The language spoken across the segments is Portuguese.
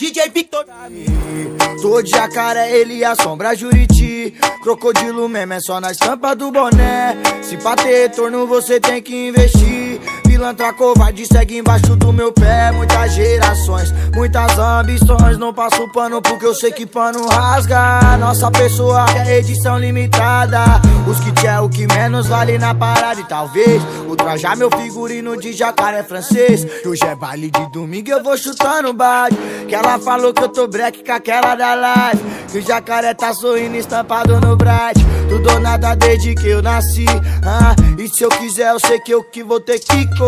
DJ Victor. Tô de jacaré, ele assombra Juriti. Crocodilo mesmo é só na estampa do boné. Se pra ter retorno você tem que investir. Pilantra covarde segue embaixo do meu pé. Muitas gerações, muitas ambições. Não passo pano porque eu sei que pano rasga. Nossa pessoa é edição limitada. Os que é o que menos vale na parada. E talvez ultrajar meu figurino de jacaré francês. Hoje é baile de domingo, eu vou chutando baile. Que ela falou que eu tô break com aquela da live. Que o jacaré tá sorrindo estampado no bright. Tudo ou nada desde que eu nasci. Ah, e se eu quiser, eu sei que eu que vou ter que correr.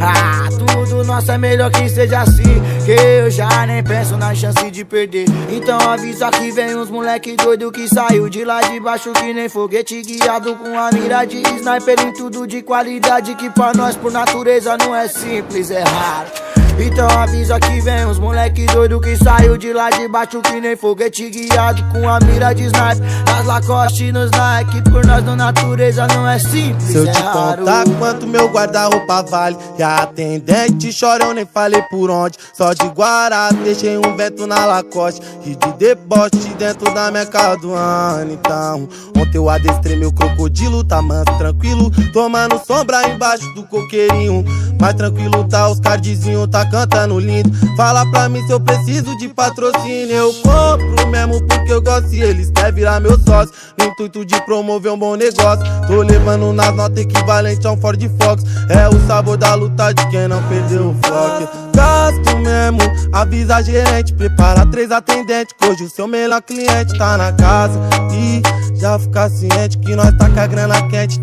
Ah, tudo nosso é melhor que seja assim. Que eu já nem penso na chance de perder. Então avisa que vem uns moleque doido que saiu de lá de baixo que nem foguete guiado com a mira de sniper em tudo de qualidade que pra nós por natureza não é simples, é raro. Então avisa que vem uns moleque doido que saiu de lá de baixo que nem foguete guiado com a mira de sniper. Nas Lacoste nos Nike, por nós na natureza não é simples, Se eu é te raro. contar quanto meu guarda-roupa vale E a atendente chora, eu nem falei por onde. Só de Guará, deixei um vento na Lacoste E de deboche dentro da minha casa do ano. Então, ontem eu adestrei meu crocodilo Tá manso, tranquilo, tomando sombra embaixo do coqueirinho Mais tranquilo tá os cardzinhos, tá cantando lindo. Fala pra mim se eu preciso de patrocínio. Eu compro mesmo porque eu gosto E eles querem virar meu sócio No intuito de promover um bom negócio. Tô levando nas notas equivalente a um Ford Fox. É o sabor da luta de quem não perdeu o foco. Gasto mesmo, avisa a gerente. Prepara três atendentes hoje o seu melhor cliente tá na casa. E já fica ciente que nós tá com a grana quente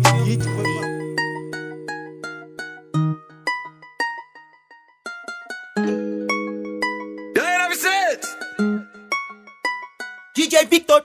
DJ Victor.